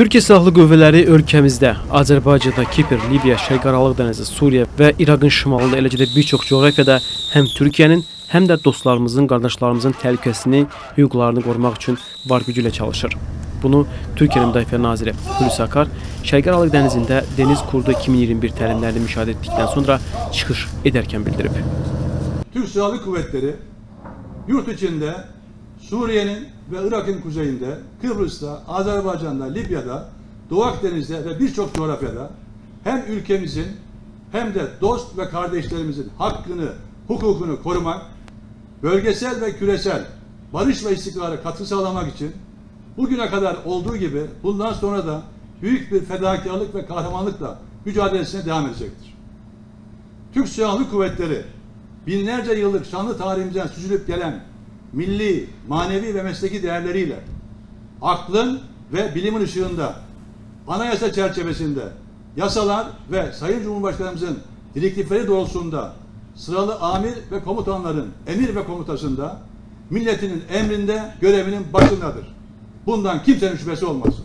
Türkiyə Silahlı Qüvvələri ölkəmizdə Azərbaycanda, Kipr, Libiya, Şərq Aralıq dənizi, Suriya və İraqın şimalında, eləcə də bir çox coğrafiyada həm Türkiyənin, həm də dostlarımızın, qardaşlarımızın təhlükəsini, hüquqlarını qorumaq üçün var gücü ilə çalışır. Bunu Türkiyənin Müdafiə naziri Hulusi Akar Şərq Aralıq dənizində Deniz Kurdu 2021 təlimlərini müşahidə etdikdən sonra çıxış edərkən bildirib. Türk Silahlı Kuvvetleri yurt içinde Suriye'nin ve Irak'ın kuzeyinde, Kıbrıs'ta, Azerbaycan'da, Libya'da, Doğu Akdeniz'de ve birçok coğrafyada hem ülkemizin hem de dost ve kardeşlerimizin hakkını, hukukunu korumak, bölgesel ve küresel barış ve istikrara katkı sağlamak için bugüne kadar olduğu gibi bundan sonra da büyük bir fedakarlık ve kahramanlıkla mücadelesine devam edecektir. Türk Silahlı Kuvvetleri binlerce yıllık şanlı tarihimizden süzülüp gelen milli, manevi ve mesleki değerleriyle aklın ve bilimin ışığında anayasa çerçevesinde yasalar ve Sayın Cumhurbaşkanımızın direktifleri doğrultusunda sıralı amir ve komutanların emir ve komutasında milletinin emrinde görevinin başındadır. Bundan kimsenin şüphesi olmasın.